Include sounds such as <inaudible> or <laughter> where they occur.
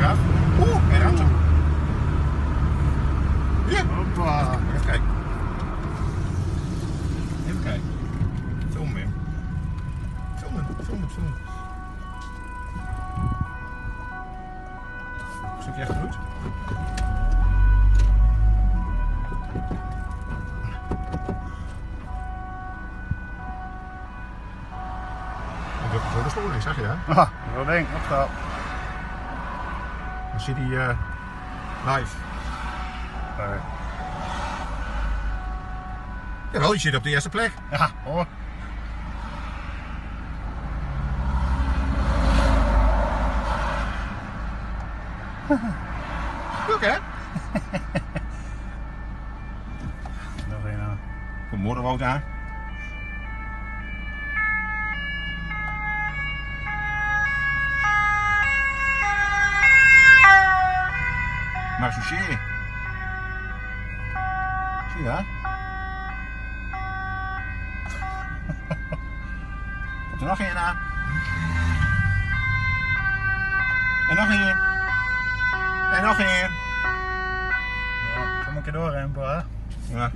ja Oeh, en auto. Ja. Hoppa. Even kijken. Even kijken. Film weer. Filmen, filmen, filmen. Zoek je echt goed? Ik heb een voor de storing, zeg je hè? Ah, dat ding, opgehaald. Dan zit hij eh, live. Nee. Jawel, je zit op de eerste plek. Ja, hoor. <laughs> Leuk hè? Nog een aan. Kom morgen daar. Maar sushi. Zie je? <laughs> Komt er nog een aan? En nog een. En nog een. Ja, kom een keer door, hè, Bra. Ja.